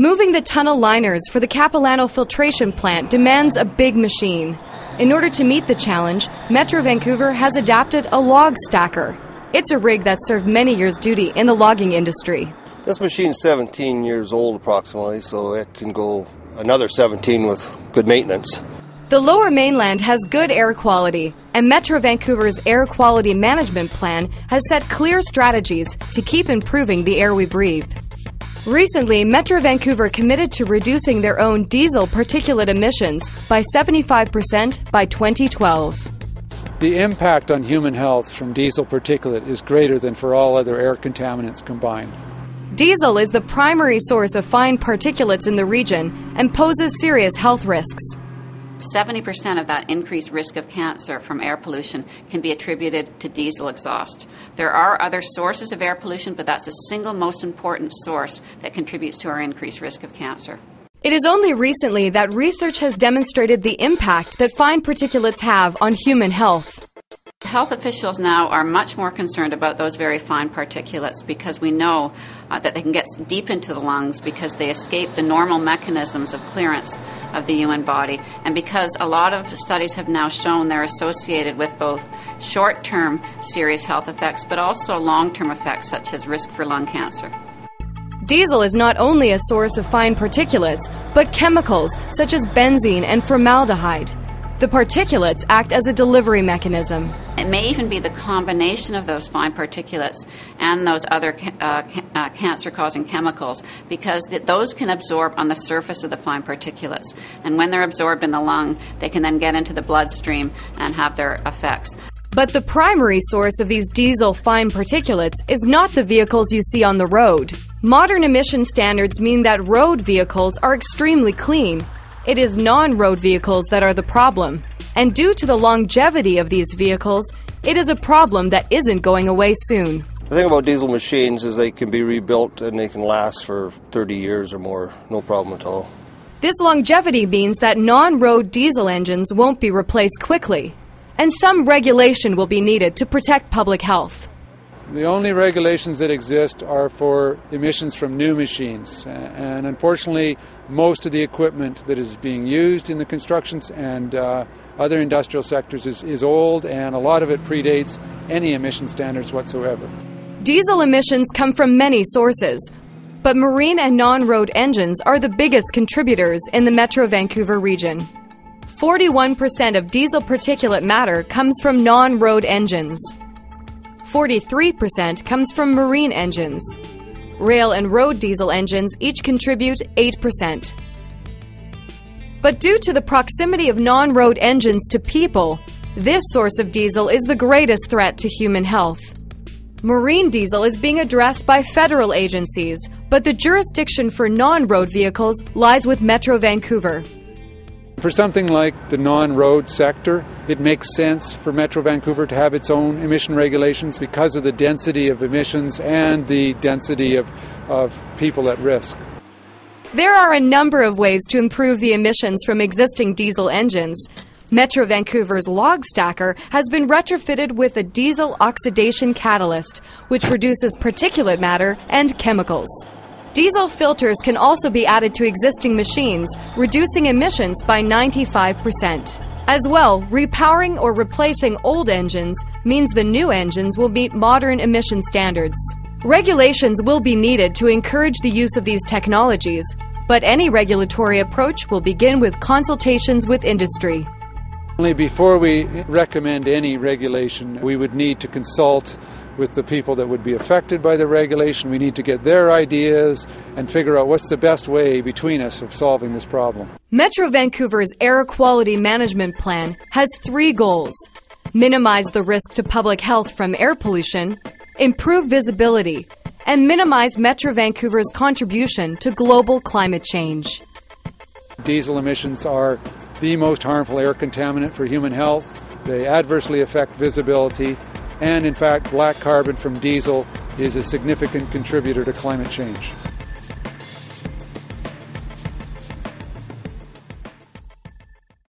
Moving the tunnel liners for the Capilano filtration plant demands a big machine. In order to meet the challenge, Metro Vancouver has adapted a log stacker. It's a rig that served many years' duty in the logging industry. This machine's 17 years old approximately, so it can go another 17 with good maintenance. The lower mainland has good air quality, and Metro Vancouver's air quality management plan has set clear strategies to keep improving the air we breathe. Recently, Metro Vancouver committed to reducing their own diesel particulate emissions by 75% by 2012. The impact on human health from diesel particulate is greater than for all other air contaminants combined. Diesel is the primary source of fine particulates in the region and poses serious health risks. 70% of that increased risk of cancer from air pollution can be attributed to diesel exhaust. There are other sources of air pollution, but that's the single most important source that contributes to our increased risk of cancer. It is only recently that research has demonstrated the impact that fine particulates have on human health. Health officials now are much more concerned about those very fine particulates because we know uh, that they can get deep into the lungs because they escape the normal mechanisms of clearance of the human body, and because a lot of studies have now shown they're associated with both short term serious health effects but also long term effects such as risk for lung cancer. Diesel is not only a source of fine particulates, but chemicals such as benzene and formaldehyde. The particulates act as a delivery mechanism. It may even be the combination of those fine particulates and those other uh, uh, cancer causing chemicals because th- those can absorb on the surface of the fine particulates. And when they're absorbed in the lung, they can then get into the bloodstream and have their effects. But the primary source of these diesel fine particulates is not the vehicles you see on the road. Modern emission standards mean that road vehicles are extremely clean, it is non road vehicles that are the problem. And due to the longevity of these vehicles, it is a problem that isn't going away soon. The thing about diesel machines is they can be rebuilt and they can last for 30 years or more, no problem at all. This longevity means that non road diesel engines won't be replaced quickly, and some regulation will be needed to protect public health. The only regulations that exist are for emissions from new machines. And unfortunately, most of the equipment that is being used in the constructions and uh, other industrial sectors is, is old, and a lot of it predates any emission standards whatsoever. Diesel emissions come from many sources, but marine and non road engines are the biggest contributors in the Metro Vancouver region. 41% of diesel particulate matter comes from non road engines. 43% comes from marine engines. Rail and road diesel engines each contribute 8%. But due to the proximity of non road engines to people, this source of diesel is the greatest threat to human health. Marine diesel is being addressed by federal agencies, but the jurisdiction for non road vehicles lies with Metro Vancouver. For something like the non road sector, it makes sense for Metro Vancouver to have its own emission regulations because of the density of emissions and the density of, of people at risk. There are a number of ways to improve the emissions from existing diesel engines. Metro Vancouver's log stacker has been retrofitted with a diesel oxidation catalyst, which reduces particulate matter and chemicals. Diesel filters can also be added to existing machines, reducing emissions by 95%. As well, repowering or replacing old engines means the new engines will meet modern emission standards. Regulations will be needed to encourage the use of these technologies, but any regulatory approach will begin with consultations with industry. Only before we recommend any regulation, we would need to consult with the people that would be affected by the regulation. We need to get their ideas and figure out what's the best way between us of solving this problem. Metro Vancouver's air quality management plan has three goals minimize the risk to public health from air pollution, improve visibility, and minimize Metro Vancouver's contribution to global climate change. Diesel emissions are the most harmful air contaminant for human health. They adversely affect visibility and in fact, black carbon from diesel is a significant contributor to climate change.